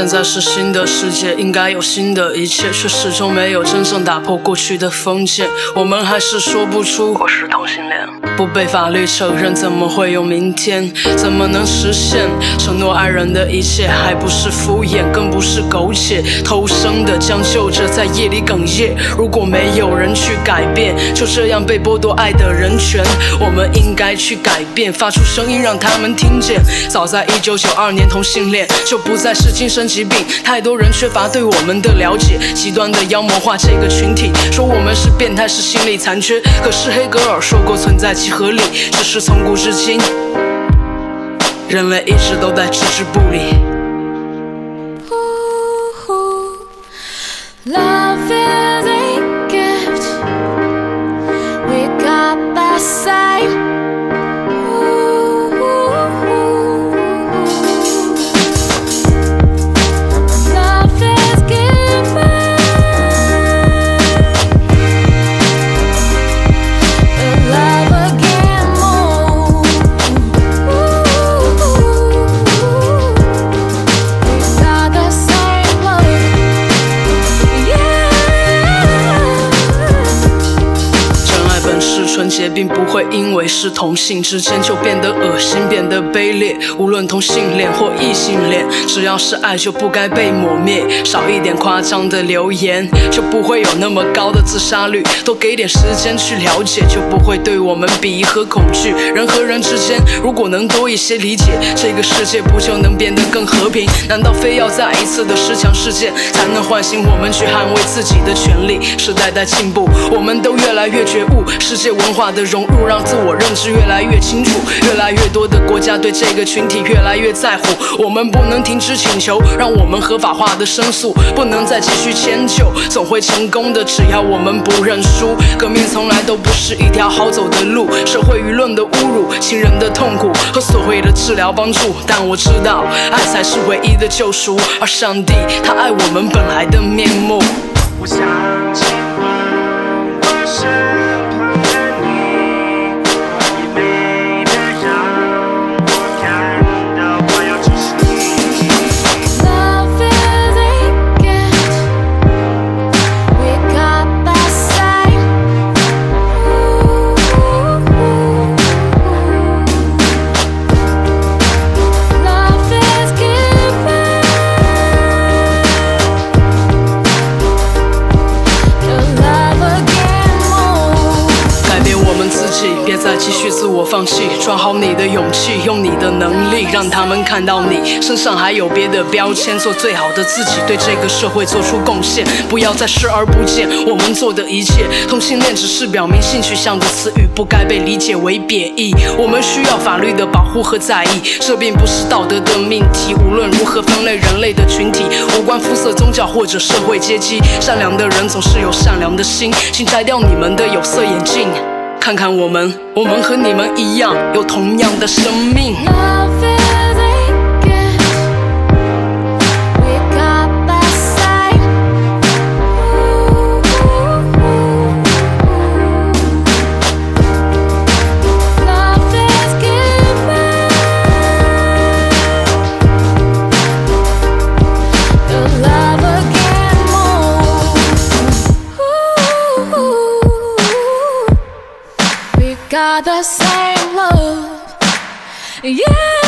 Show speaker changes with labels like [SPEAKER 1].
[SPEAKER 1] 现在是新的世界，应该有新的一切，却始终没有真正打破过去的封建。我们还是说不出我是同性恋，不被法律承认，怎么会有明天？怎么能实现承诺爱人的一切？还不是敷衍，更不是苟且偷生的将就着，在夜里哽咽。如果没有人去改变，就这样被剥夺爱的人权，我们应该去改变，发出声音让他们听见。早在一九九二年，同性恋就不再是精神疾病，太多人缺乏对我们的了解，极端的妖魔化这个群体，说我们是变态，是心理残缺。可是黑格尔说过，存在即合理，只是从古至今，人类一直都在置之不理。
[SPEAKER 2] Love
[SPEAKER 1] 并不会因为是同性之间就变得恶心，变得卑劣。无论同性恋或异性恋，只要是爱就不该被抹灭。少一点夸张的留言，就不会有那么高的自杀率。多给点时间去了解，就不会对我们鄙夷和恐惧。人和人之间，如果能多一些理解，这个世界不就能变得更和平？难道非要再一次的十强事件，才能唤醒我们去捍卫自己的权利？时代在进步，我们都越来越觉悟，世界文化的融入让自我认知越来越清楚，越来越多的国家对这个群体越来越在乎。我们不能停止请求，让我们合法化的申诉，不能再继续迁就，总会成功的，只要我们不认输。革命从来都不是一条好走的路，社会舆论的侮辱，亲人的痛苦和所谓的治疗帮助，但我知道，爱才是唯一的救赎，而上帝他爱我们本来的面目。
[SPEAKER 3] 我想
[SPEAKER 1] 自我放弃，装好你的勇气，用你的能力，让他们看到你身上还有别的标签，做最好的自己，对这个社会做出贡献，不要再视而不见我们做的一切。同性恋只是表明性取向的词语，不该被理解为贬义。我们需要法律的保护和在意，这并不是道德的命题。无论如何分类人类的群体，无关肤色、宗教或者社会阶级，善良的人总是有善良的心，请摘掉你们的有色眼镜。看看我们，我们和你们一样，有同样的生命。
[SPEAKER 2] Got the same love. Yeah.